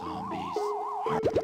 zombies. Red